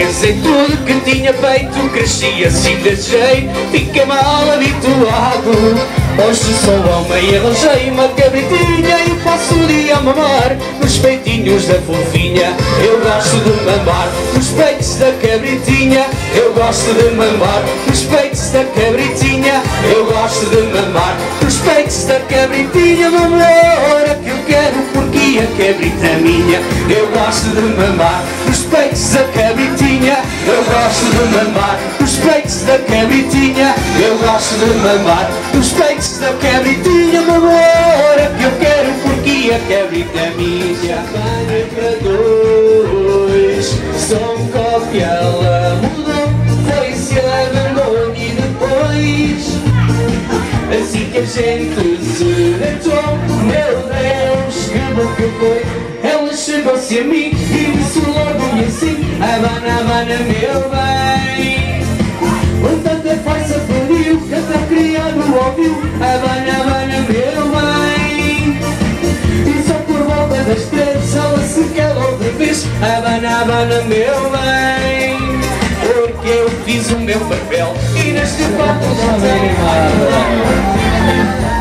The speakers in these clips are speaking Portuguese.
Pensei tudo que tinha feito Cresci assim desse jeito. Fiquei mal habituado. Hoje sou homem e arranjei uma cabritinha E passo o dia a mamar Nos peitinhos da fofinha Eu gosto de mamar. Nos peitos da cabritinha Eu gosto de mamar. Nos peitos da cabritinha Eu gosto de mamar. Nos peitos da cabritinha Mamora que eu quero porque a cabrita é minha Eu gosto de mamar Nos peitos da cabritinha Eu gosto de mamar Nos peitos da cabritinha Eu gosto de mamar Nos peitos da cabritinha Mamora que eu quero porque a cabrita é minha Banho para dois Só um copo ela mudou Foi-se abandonou e depois Assim que a gente se Habana, meu bem. Com tanta força pediu que até criado ouviu Habana, Habana, meu bem. E só por volta das três ela se calou outra vez Habana, Habana, meu bem. Porque eu fiz o meu papel E neste copo já tenho Lá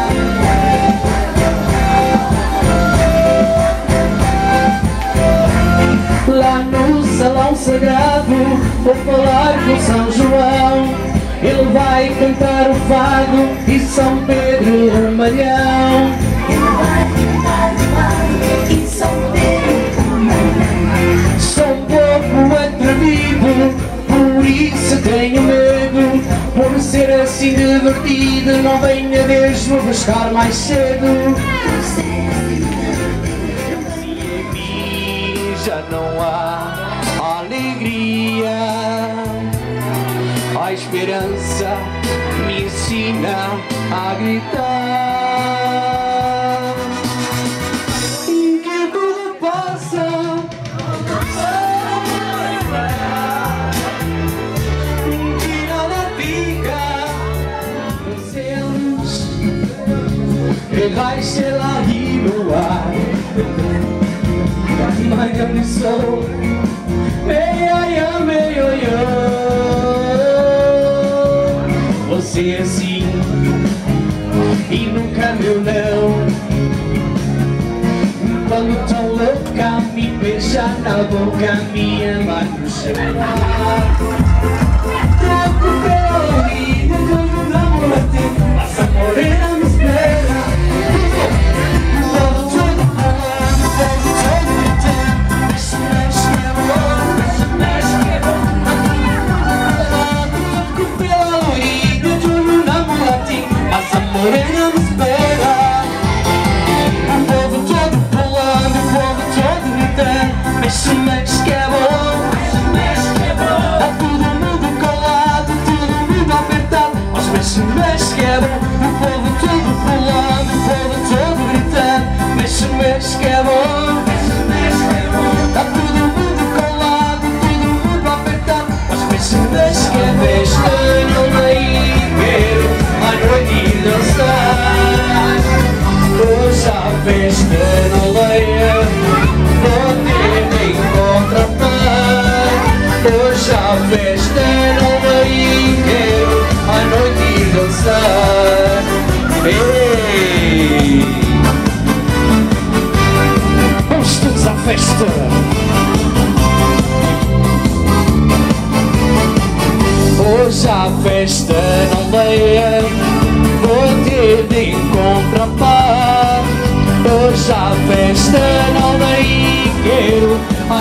sagrado Vou falar com São João. Ele vai cantar o fado E São Pedro o malhão Sou um pouco atrevido Por isso tenho medo. Por ser assim divertido Não venha mesmo buscar mais cedo. E em mim já não há esperança me ensina a gritar. E que tudo passa Que nada fica Nos eles E vai ser lá e no ar. My only soul May assim E nunca meu não. Quando tão louca me beijar na boca Me amar no chão gritando Mexe, mexe que é bom. Tá todo mundo colado, todo mundo apertado. Mas mexe, mexe que é festa Não daí quero a noite dançar. Hoje a festa na aldeia Vou ter de encontrar paz Hoje a festa na aldeia Quero a noite dançar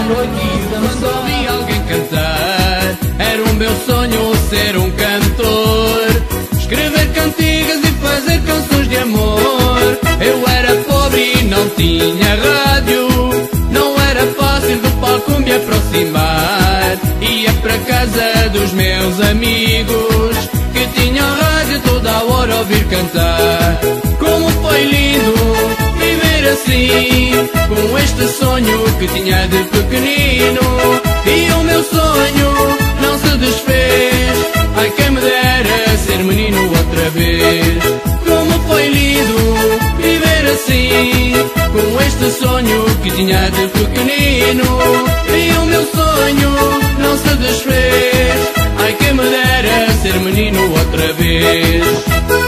noite Quando ouvi alguém cantar, era o meu sonho ser um cantor. Escrever cantigas e fazer canções de amor. Eu era pobre e não tinha rádio. Não era fácil do palco me aproximar. Ia para casa dos meus amigos que tinham rádio toda a hora ouvir cantar. Como foi lindo assim, com este sonho que tinha de pequenino. E o meu sonho não se desfez. Ai, quem me dera ser menino outra vez. Como foi lindo viver assim, com este sonho que tinha de pequenino. E o meu sonho não se desfez. Ai que me dera ser menino outra vez.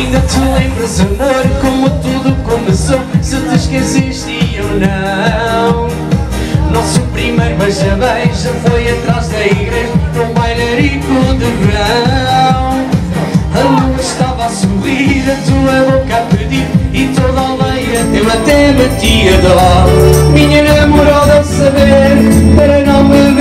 Ainda te lembras, amor, como tudo começou? Se te esqueceste e eu não. Nosso primeiro beijamei já foi atrás da igreja Num bailarico de verão. A lua estava a sorrir, a tua boca a pedir E toda a aldeia teu até batia dó. Minha namorada saber para não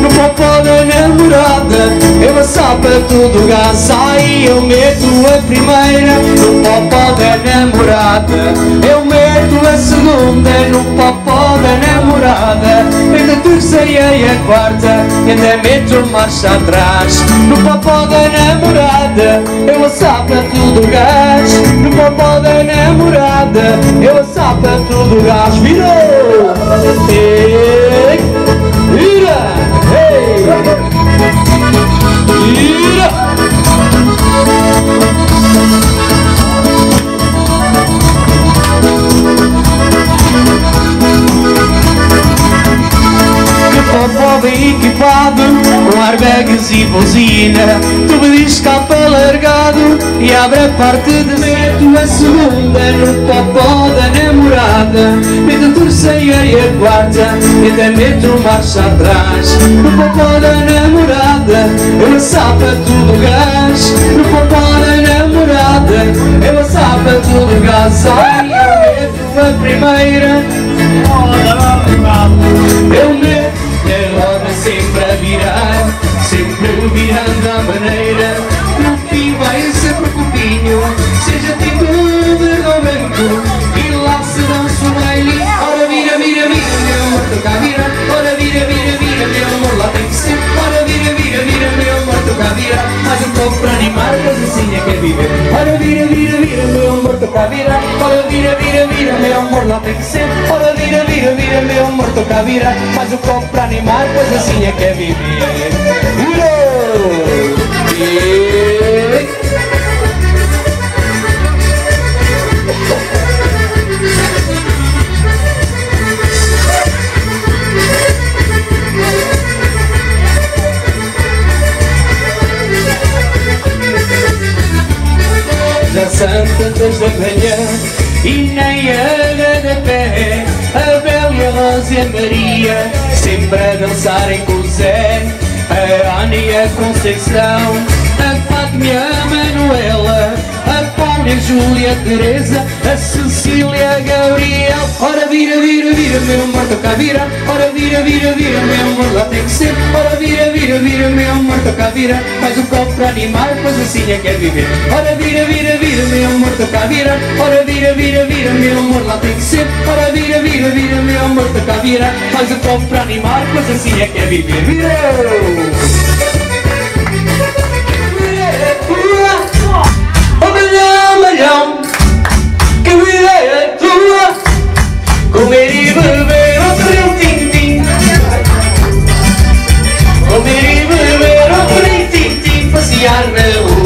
No popó da namorada eu assava tudo gás Ai, eu meto a primeira. No popó da namorada Eu meto a segunda. No popó da namorada Ainda terceira e a quarta e até meto marcha atrás. No popó da namorada eu assava tudo gás No popó da namorada Eu assapa buzina. Tubo de escape alargado E abre a parte de meto a segunda No popó da namorada Meto a terceira e a quarta E até meto marcha atrás No popó da namorada Eu assava tudo gás No popó da namorada Eu assava tudo gás Ai, eu meto a primeira Eu meto roda sempre a virar, sempre virando a maneira. No fim vai sempre o copinho, seja tipo de momento. E lá se dança o baile, ora vira, vira, vira, meu amor, toca vira, ora vira, vira, vira, meu amor, lá tem que ser. Ora vira, vira, vira, meu amor, toca vira, mais um pouco para animar, mas assim é que é viver. Ora vira, vira, vira, meu amor, toca vira, ora vira, vira, vira, meu amor, lá tem que ser. Ora vira, vira, vira, meu amor, toca vira, mais um pouco para animar, pois assim é que é viver. Maria, sempre a dançarem com o Zé, a Ana e a Conceição, a Fátima e a Manuela, a Paula e a Júlia, a Teresa, a Cecília, a Gabriel. Ora vira, vira, vira, meu amor, toca a vira. Ora vira, vira, vira, meu amor, lá tem que ser. Ora vira, vira, vira, meu amor, toca a vira. Mais um copo para animar, pois assim é que é viver. Ora vira, vira, vira, meu amor, toca a vira. Ora vira, vira, vira, meu amor, lá tem que ser. Ora vira, vira, vira, mas caveira o povo para animar, pois assim é que é viver Vireu! Oh milhão, milhão Que vida é tua Comer e beber o um Comer e beber o tim-tim Passear na